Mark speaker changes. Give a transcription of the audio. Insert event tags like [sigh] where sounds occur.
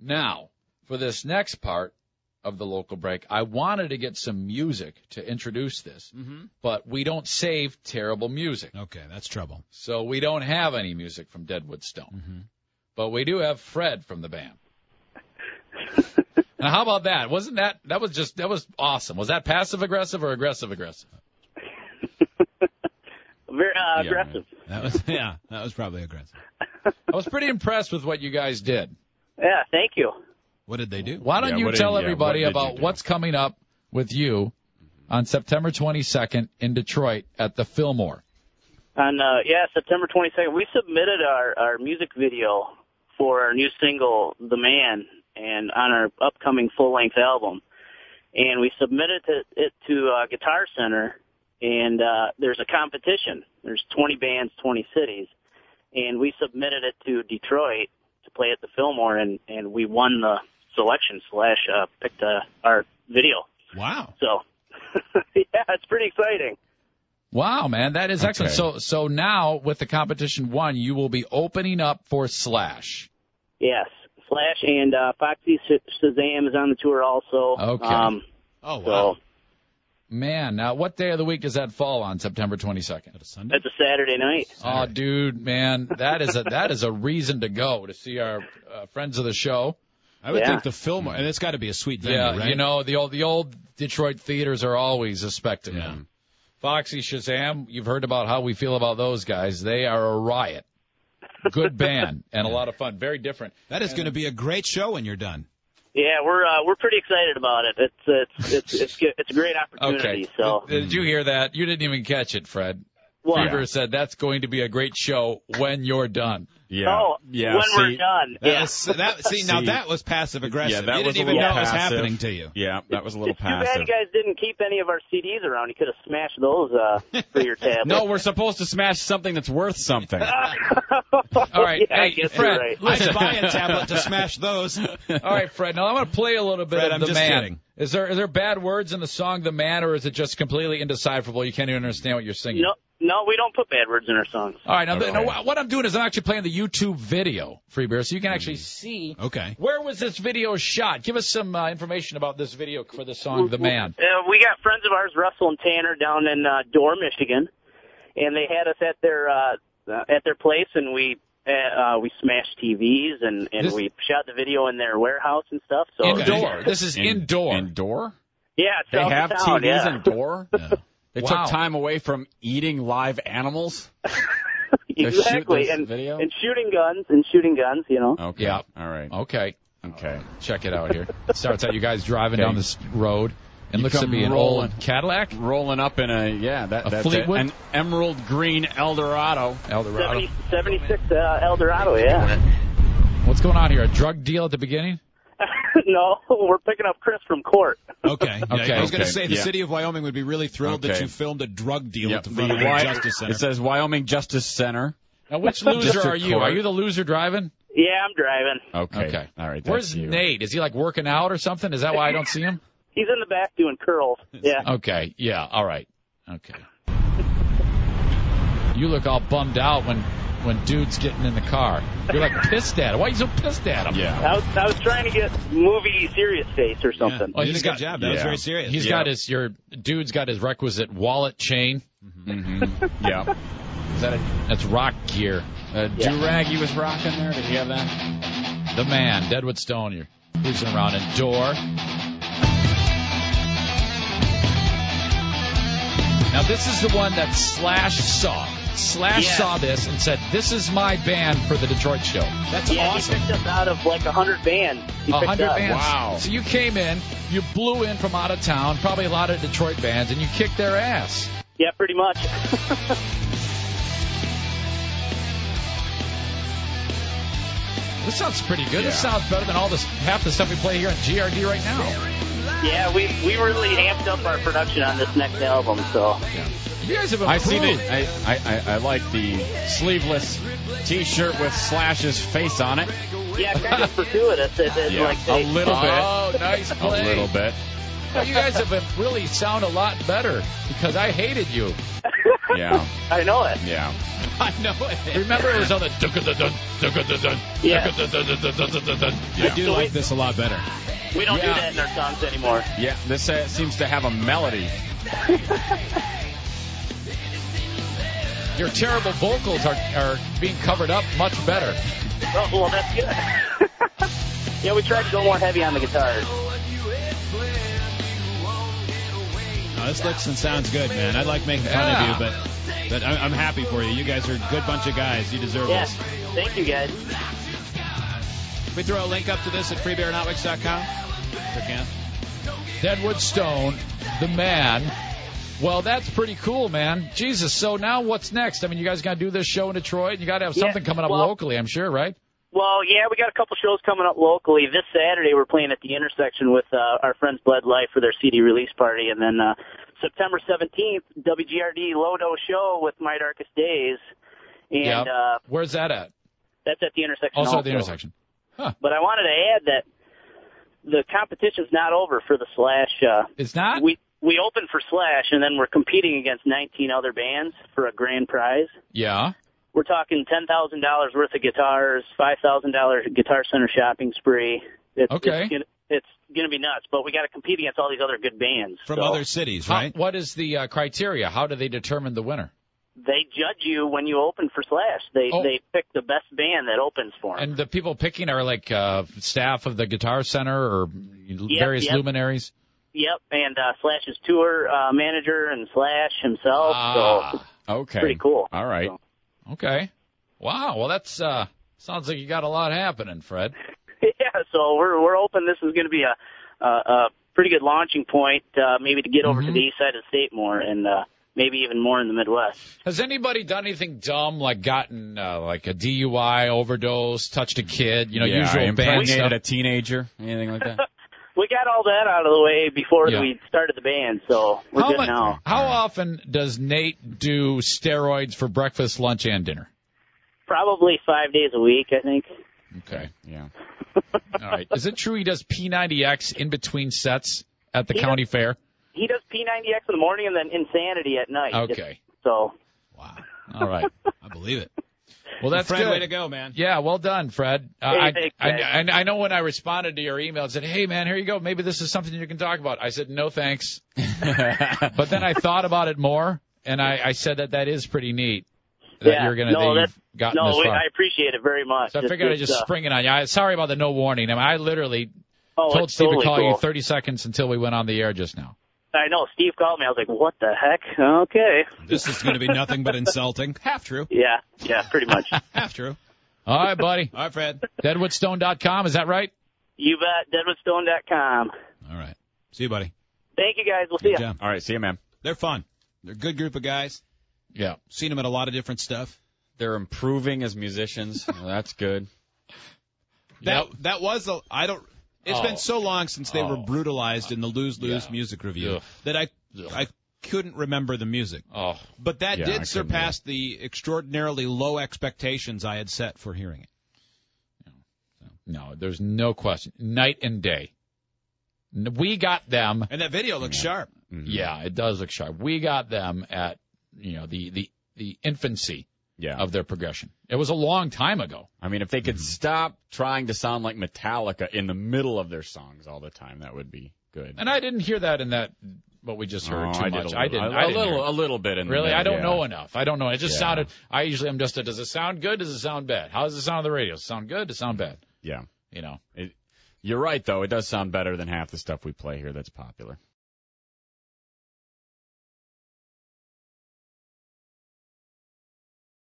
Speaker 1: Now, for this next part of the local break, I wanted to get some music to introduce this,
Speaker 2: Mm-hmm.
Speaker 1: but we don't save terrible music.
Speaker 2: Okay, that's trouble.
Speaker 1: So we don't have any music from Deadwood Stone. But we do have Fred from the band. [laughs] now, how about that? Wasn't that that was just that was awesome? Was that passive aggressive or aggressive aggressive? [laughs]
Speaker 3: Very uh,
Speaker 1: Yeah,
Speaker 3: aggressive.
Speaker 2: That was [laughs] yeah, that was probably aggressive.
Speaker 1: I was pretty impressed with what you guys did.
Speaker 3: Yeah, thank you.
Speaker 2: What did they do?
Speaker 1: Why don't
Speaker 4: Yeah,
Speaker 1: you
Speaker 4: what did-
Speaker 1: tell
Speaker 4: yeah,
Speaker 1: everybody
Speaker 4: what
Speaker 1: about
Speaker 4: do?
Speaker 1: what's coming up with you on September 22nd in Detroit at the Fillmore?
Speaker 3: On uh, yeah, September 22nd, we submitted our our music video for our new single, "The Man," and on our upcoming full length album. And we submitted it, it to uh, Guitar Center, and uh, there's a competition. There's 20 bands, 20 cities, and we submitted it to Detroit to play at the Fillmore, and and we won the selection slash uh, picked uh, our video.
Speaker 2: Wow.
Speaker 3: So [laughs] yeah, it's pretty exciting.
Speaker 1: Wow, man, that is excellent.
Speaker 4: Okay.
Speaker 1: So so now with the competition one, you will be opening up for Slash.
Speaker 3: Yes, Slash and uh, Foxy Sh- Shazam is on the tour also.
Speaker 1: Okay.
Speaker 3: Um,
Speaker 2: Oh
Speaker 3: so
Speaker 2: wow.
Speaker 1: Man, now what day of the week does that fall on September 22nd?
Speaker 2: That a Sunday?
Speaker 3: it's a Saturday night.
Speaker 1: Oh, dude, man, that is a that is a reason to go to see our uh, friends of the show.
Speaker 2: I would
Speaker 3: Yeah.
Speaker 2: think the Fillmore, and it's got to be a sweet venue,
Speaker 1: yeah,
Speaker 2: right?
Speaker 1: you know the old the old Detroit theaters are always a spectacle.
Speaker 2: Yeah.
Speaker 1: Foxy Shazam, you've heard about how we feel about those guys. They are a riot. Good band [laughs] and a lot of fun. Very different.
Speaker 2: that is going to be a great show when you're done.
Speaker 3: Yeah, we're uh, we're pretty excited about it. It's it's it's it's good. it's a great opportunity.
Speaker 1: Okay.
Speaker 3: So
Speaker 1: Did you hear that? You didn't even catch it, Fred.
Speaker 3: what?
Speaker 1: Fever said that's going to be a great show when you're done.
Speaker 4: Yeah.
Speaker 3: Oh,
Speaker 4: yeah.
Speaker 3: when
Speaker 4: see,
Speaker 3: we're done.
Speaker 2: That
Speaker 3: yeah.
Speaker 2: was, [laughs] that, see, now
Speaker 4: See.
Speaker 2: that was passive aggressive.
Speaker 4: Yeah, that
Speaker 2: you
Speaker 4: was
Speaker 2: didn't
Speaker 4: a
Speaker 2: even
Speaker 4: little
Speaker 2: know it was
Speaker 4: passive.
Speaker 2: happening to you.
Speaker 4: Yeah, that was a little
Speaker 3: It's too bad you guys didn't keep any of our CDs around. You could have smashed those uh, for your [laughs] tablet.
Speaker 4: No, we're supposed to smash something that's worth something. [laughs]
Speaker 1: All right,
Speaker 3: yeah, I
Speaker 1: hey,
Speaker 3: guess
Speaker 1: Fred,
Speaker 3: you're right.
Speaker 1: listen.
Speaker 2: I'd buy a tablet to smash those.
Speaker 1: All right, Fred. Now I'm going to play a little bit
Speaker 2: Fred,
Speaker 1: of
Speaker 2: I'm
Speaker 1: the
Speaker 2: just
Speaker 1: man.
Speaker 2: kidding.
Speaker 1: Is there is there bad words in the song "The Man" or is it just completely indecipherable? You can't even understand what you're singing.
Speaker 3: No, no, we don't put bad words in our songs.
Speaker 1: All right, now,
Speaker 4: Okay.
Speaker 1: now what- what I'm doing is I'm actually playing the YouTube video, Free Beer, so you can actually see
Speaker 2: Okay.
Speaker 1: where was this video shot. Give us some uh, information about this video for the song "The Man."
Speaker 3: Uh, we got friends of ours, Russell and Tanner, down in uh, Dorr, Michigan, and they had us at their uh, uh, at their place, and we uh, uh, we smashed TVs and and
Speaker 1: This-
Speaker 3: we shot the video in their warehouse and stuff. So
Speaker 1: Indoor. This is
Speaker 4: In-
Speaker 1: indoor.
Speaker 4: Indoor?
Speaker 3: yeah,
Speaker 4: They
Speaker 3: south of
Speaker 4: have
Speaker 3: town,
Speaker 4: TVs
Speaker 3: yeah.
Speaker 4: indoor? [laughs]
Speaker 2: Yeah.
Speaker 4: They
Speaker 1: Wow.
Speaker 4: took time away from eating live animals? [laughs] [laughs] to shoot
Speaker 3: exactly, and
Speaker 4: video?
Speaker 3: and shooting guns and shooting guns, you know.
Speaker 4: Okay.
Speaker 1: Yeah.
Speaker 4: All right.
Speaker 1: Okay,
Speaker 4: Okay.
Speaker 1: check it out here. It [laughs] starts out you guys driving
Speaker 4: Okay.
Speaker 1: down this road and
Speaker 4: You
Speaker 1: looks to be an
Speaker 4: rolling.
Speaker 1: old Cadillac,
Speaker 4: Rolling up in a, yeah, that,
Speaker 1: A
Speaker 4: that's it.
Speaker 1: Fleetwood?
Speaker 4: An emerald green Eldorado.
Speaker 1: Eldorado.
Speaker 3: 70, 76 uh, Eldorado, yeah.
Speaker 1: What's going on here? A drug deal at the beginning? [laughs]
Speaker 3: no, we're picking up Chris from court. [laughs]
Speaker 2: Okay. Yeah,
Speaker 1: Okay.
Speaker 2: I was going to
Speaker 4: Okay.
Speaker 2: say the
Speaker 4: Yeah.
Speaker 2: city of Wyoming would be really thrilled that you filmed a drug deal
Speaker 4: Yep.
Speaker 2: at the
Speaker 4: The
Speaker 2: of the
Speaker 4: Wy-
Speaker 2: Justice Center.
Speaker 4: It says Wyoming Justice Center.
Speaker 1: Now, which [laughs] loser are you?
Speaker 4: Court.
Speaker 1: Are you the loser driving?
Speaker 3: Yeah, I'm driving.
Speaker 4: Okay.
Speaker 1: Okay.
Speaker 4: All right.
Speaker 1: Where's
Speaker 4: you.
Speaker 1: Nate? Is he like working out or something? Is that why I don't see him?
Speaker 3: He's in the back doing curls. Yeah.
Speaker 1: Okay. Yeah. All right. Okay. You look all bummed out when when dude's getting in the car. You're like pissed at him. Why are you so pissed at him?
Speaker 4: Yeah.
Speaker 3: I was, I was trying to get movie serious face or something.
Speaker 1: Oh,
Speaker 2: you did a good
Speaker 1: got-
Speaker 2: job. That was very serious.
Speaker 1: He's
Speaker 4: Yeah.
Speaker 1: got his your dude's got his requisite wallet chain.
Speaker 4: hmm Yeah. [laughs]
Speaker 1: Is that a, that's rock gear.
Speaker 4: Uh, do-rag he was rocking there? Did he have that?
Speaker 1: The man, Deadwood Stone. You're cruising around in Dorr. Now this is the one that Slash saw. Slash
Speaker 3: Yeah.
Speaker 1: saw this and said, "This is my band for the Detroit show."
Speaker 2: That's
Speaker 3: yeah,
Speaker 2: awesome.
Speaker 3: he picked us out of like a hundred bands.
Speaker 1: A hundred bands.
Speaker 4: Wow.
Speaker 1: So you came in, you blew in from out of town, probably a lot of Detroit bands, and you kicked their ass.
Speaker 3: Yeah, pretty much. [laughs]
Speaker 1: This sounds pretty good. This sounds better than all this half the stuff we play here on GRD right now.
Speaker 3: Yeah, we we really amped up our production on this next album. So
Speaker 1: You guys have improved.
Speaker 4: I see the. I, I, I, I like the sleeveless T-shirt with Slash's face on it.
Speaker 3: yeah, kind of fortuitous. It, it,
Speaker 4: Yeah,
Speaker 3: like
Speaker 4: a little bit.
Speaker 1: Oh, nice
Speaker 4: A little bit.
Speaker 1: Well, you guys have been really sound a lot better because I hated you. [laughs]
Speaker 4: Yeah,
Speaker 3: I know it.
Speaker 4: yeah. [laughs]
Speaker 2: I know it.
Speaker 1: Remember it was on the dun dun dun dun dun dun
Speaker 3: Yeah.
Speaker 1: dun dun dun dun dun dun dun.
Speaker 2: I do like this a lot better.
Speaker 3: We don't
Speaker 4: Yeah.
Speaker 3: do that in our songs anymore.
Speaker 4: Yeah, this uh, seems to have a melody.
Speaker 1: Your terrible vocals are are being covered up much better.
Speaker 3: Oh, well, that's good. [laughs] yeah, we tried to go more heavy on the guitars.
Speaker 2: No, this looks and sounds good, man. I like making fun
Speaker 1: Yeah.
Speaker 2: of you, but but I'm, I'm happy for you. You guys are a good bunch of guys. You deserve
Speaker 3: Yeah.
Speaker 2: this.
Speaker 3: Thank you, guys.
Speaker 2: We throw a link up to this at freebeerandhotwings.com. Sure can.
Speaker 1: Deadwood Stone, the man. Well, that's pretty cool, man. Jesus. So now what's next? I mean, you guys got to do this show in Detroit. and You got to have
Speaker 3: Yeah,
Speaker 1: something coming up
Speaker 3: well-
Speaker 1: locally, I'm sure, right?
Speaker 3: Well, yeah, we got a couple shows coming up locally. This Saturday, we're playing at the intersection with uh, our friends Blood Life for their CD release party, and then uh, September 17th, WGRD Lodo show with My Darkest Days, and
Speaker 1: Yeah.
Speaker 3: uh,
Speaker 1: Where's that at?
Speaker 3: that's at the intersection.
Speaker 1: Also at the intersection.
Speaker 3: But I wanted to add that the competition's not over for the Slash. Uh,
Speaker 1: It's not?
Speaker 3: we we open for Slash, and then we're competing against 19 other bands for a grand prize.
Speaker 1: Yeah.
Speaker 3: We're talking ten thousand dollars worth of guitars, five thousand dollars Guitar Center shopping spree. It's,
Speaker 1: Okay.
Speaker 3: It's gonna, it's gonna be nuts, but we got to compete against all these other good bands.
Speaker 2: From
Speaker 3: So
Speaker 2: other cities,
Speaker 1: How,
Speaker 2: right?
Speaker 1: what is the uh, criteria? How do they determine the winner?
Speaker 3: They judge you when you open for Slash. They
Speaker 1: Oh.
Speaker 3: they pick the best band that opens for them.
Speaker 1: And the people picking are like uh, staff of the Guitar Center or various
Speaker 3: yep.
Speaker 1: luminaries?
Speaker 3: Yep, and uh, Slash's tour uh, manager and Slash himself.
Speaker 1: Ah.
Speaker 3: So
Speaker 4: Okay.
Speaker 3: pretty cool.
Speaker 4: All right.
Speaker 3: So-
Speaker 1: Okay. Wow. Well, that's uh sounds like you got a lot happening, Fred. [laughs]
Speaker 3: yeah, so we're we're hoping this is going to be a, a a pretty good launching point, uh, maybe to get over
Speaker 1: Mm-hmm.
Speaker 3: to the east side of the state more, and uh, maybe even more in the Midwest.
Speaker 1: Has anybody done anything dumb like gotten uh, like a DUI, overdose, touched a kid, you know,
Speaker 4: yeah,
Speaker 1: usual band stuff?
Speaker 4: a teenager, anything like that? [laughs]
Speaker 3: We got all that out of the way before
Speaker 1: Yeah.
Speaker 3: we started the band, so we're
Speaker 1: how
Speaker 3: good
Speaker 1: mu-
Speaker 3: now.
Speaker 1: how often does Nate do steroids for breakfast, lunch, and dinner?
Speaker 3: Probably five days a week, I think.
Speaker 1: Okay.
Speaker 4: Yeah. [laughs]
Speaker 1: All right. Is it true he does P90X in between sets at the
Speaker 3: He
Speaker 1: county fair?
Speaker 3: He does P90X in the morning and then Insanity at night.
Speaker 1: Okay.
Speaker 3: So
Speaker 2: Wow.
Speaker 1: All right. [laughs]
Speaker 2: I believe it.
Speaker 1: Well, that's
Speaker 2: Fred,
Speaker 1: good.
Speaker 2: way to go, man.
Speaker 1: Yeah, well done, Fred. Uh,
Speaker 3: Hey,
Speaker 1: I,
Speaker 3: thanks,
Speaker 1: I. I, I know when I responded to your email and said, "Hey, man, here you go. Maybe this is something you can talk about." I said, "No, thanks." [laughs] but then I thought about it more, and I, I said that that is pretty neat that
Speaker 3: yeah,
Speaker 1: you're gonna
Speaker 3: no,
Speaker 1: that you've gotten
Speaker 3: no,
Speaker 1: this
Speaker 3: we,
Speaker 1: far.
Speaker 3: I appreciate it very much.
Speaker 1: so I figured I'd just
Speaker 3: uh,
Speaker 1: spring it on you. I, sorry about the no warning. I mean, I literally
Speaker 3: oh,
Speaker 1: told
Speaker 3: it's
Speaker 1: Steve
Speaker 3: totally
Speaker 1: to call
Speaker 3: cool.
Speaker 1: you 30 seconds until we went on the air just now.
Speaker 3: I know. Steve called me. I was like, "What the heck?" Okay.
Speaker 2: This is going to be nothing but [laughs] insulting. Half true.
Speaker 3: Yeah, yeah, pretty much. [laughs]
Speaker 2: Half true.
Speaker 1: All right, buddy.
Speaker 2: All right, Fred.
Speaker 1: Deadwoodstone.com, is that right?
Speaker 3: you bet. DeadwoodStone.com.
Speaker 2: All right. See you, buddy.
Speaker 3: Thank you, guys. We'll see you.
Speaker 4: All right. See you, man.
Speaker 2: They're fun. They're a good group of guys.
Speaker 1: Yeah.
Speaker 2: Seen them at a lot of different stuff.
Speaker 4: They're improving as musicians. [laughs] That's good.
Speaker 2: That
Speaker 1: Yep.
Speaker 2: that was a I don't. It's
Speaker 1: Oh.
Speaker 2: been so long since they were
Speaker 1: Oh.
Speaker 2: brutalized in the lose lose
Speaker 1: Yeah.
Speaker 2: music review
Speaker 1: Ugh.
Speaker 2: that I
Speaker 1: Ugh.
Speaker 2: I couldn't remember the music.
Speaker 1: Oh,
Speaker 2: But that
Speaker 4: Yeah, I
Speaker 2: did surpass the extraordinarily low expectations I had set for hearing it.
Speaker 1: no, there's no question. Night and day. We got them
Speaker 2: And that video looks sharp. Mm-hmm.
Speaker 1: Yeah, it does look sharp. We got them at you know the the the infancy
Speaker 4: Yeah.
Speaker 1: of their progression. It was a long time ago.
Speaker 4: I mean, if they could
Speaker 1: Mm-hmm.
Speaker 4: stop trying to sound like Metallica in the middle of their songs all the time, that would be good.
Speaker 1: And I didn't hear that in that what we just heard
Speaker 4: Oh,
Speaker 1: too
Speaker 4: I
Speaker 1: much.
Speaker 4: did a
Speaker 1: I
Speaker 4: little,
Speaker 1: didn't.
Speaker 4: a,
Speaker 1: I didn't
Speaker 4: little,
Speaker 1: hear it.
Speaker 4: a little bit in
Speaker 1: Really,
Speaker 4: middle,
Speaker 1: I don't
Speaker 4: yeah.
Speaker 1: know enough. I don't know. It just
Speaker 4: Yeah.
Speaker 1: sounded. I usually am just a. Does it sound good? Does it sound bad? How does it sound on the radio? Does it sound good? Does it sound bad?
Speaker 4: Yeah.
Speaker 1: You know.
Speaker 4: It, you're right, though. It does sound better than half the stuff we play here that's popular.